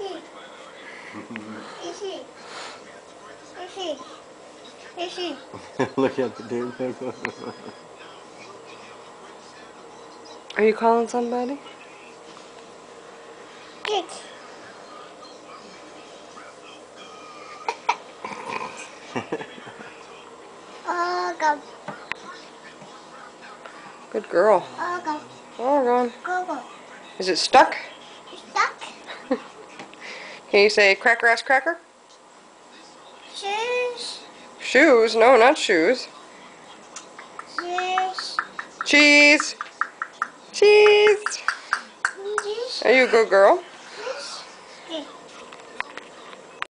Look at the dude. Are you calling somebody? Good. Oh, go. Good girl. Oh, go. Oh, gone. Go, go. Is it stuck? Stuck. Can you say cracker ass cracker? Shoes. Shoes? No, not shoes. Cheese. Cheese. Cheese. Are you a good girl? Cheese.